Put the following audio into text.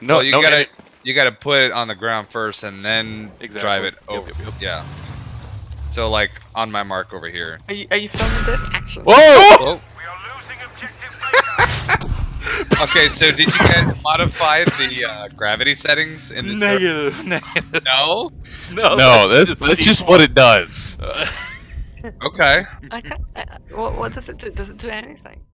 No, well, you no, gotta you gotta put it on the ground first and then Exactly. drive it over. yep, yep. Yeah. So like on my mark over here. Are you, are you filming this? Whoa! Okay, so did you guys modify the uh, gravity settings in this? Negative. Negative. No. No. No, that's that's just what it does. Uh, okay. I can't, uh, what, what does it do? Does it do anything?